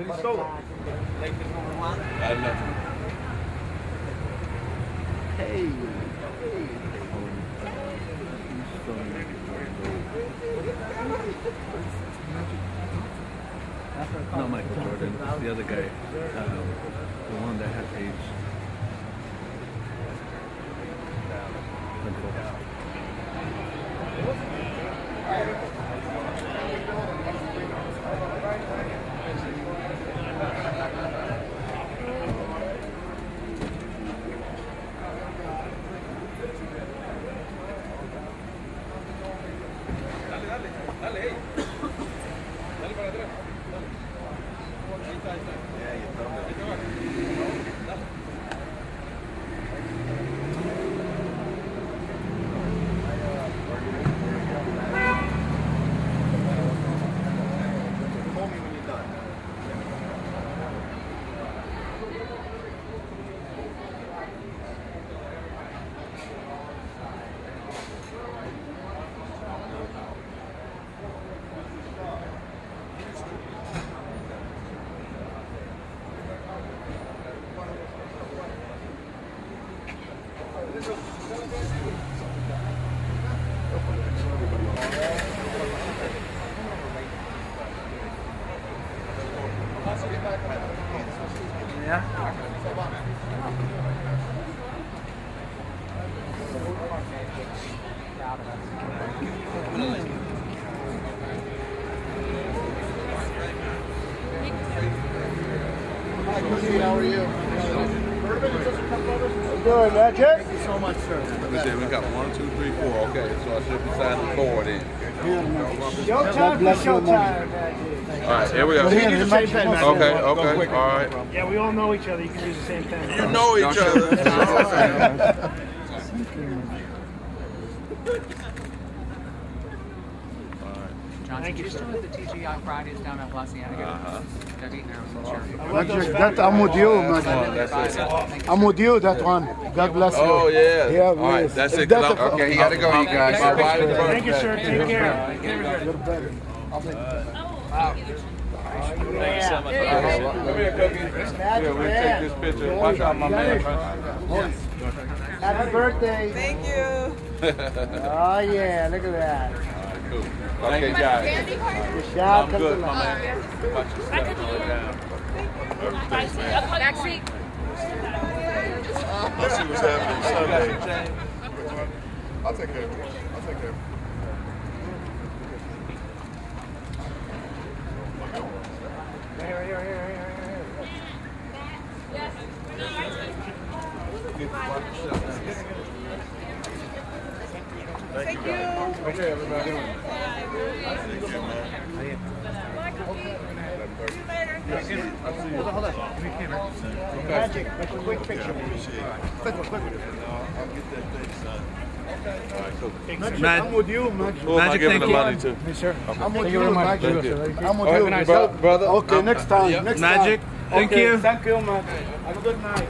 But he stole it. I nothing. Hey. Not Michael Jordan, it's the other guy. Um, the one that had AIDS. Dale para atrás. Ahí está, ahí está. Ahí está. How are you? Good, Magic. Thank you so much, sir. Let me see, we got one, two, three, four. Okay, so I should be signing four then. God bless you, Magic. All right, here we go. Here, the Magic wants Okay, to- okay, all right. Yeah, we all know each other. You can use the same pen. You know each other. Johnson, you're still at the TGI Fridays down at La Cienega? Uh-huh. They're eating there, I wasn't sure. That I'm with you, Oh, Magic. that's it. I'm with you, that one. God bless you. Oh, yeah. Yeah, All right, that's If it. 'cause that's I'm- a- Okay, you gotta go, you guys. My wife is Thank you, sir. Take care. You're better. Come here, Cookie. Yeah, we'll take this picture. Watch out, my man. Happy birthday. Thank you. Oh, yeah, look at that. Cool. Okay, guys. Good job. I'm good, to my man. Watch your step all down. Backseat. Let's see what's happening Sunday. Sunday. I'll take care of it. I'll take care of it. Here, here, here, here, here. Thank you. Okay, everybody. Magic, make a quick picture. Quick one, quick one. Magic, Mag- I'm with you, Magic. Who am I Magic, thank you. money to? Yes, sir. I'm with Thank you, you. Magic. Thank you. I'm with All you, right, Magic. bro- brother. Okay, I'm- next time. Yep. Next Magic, time. thank Okay, you. Thank you, Magic. Have a good night.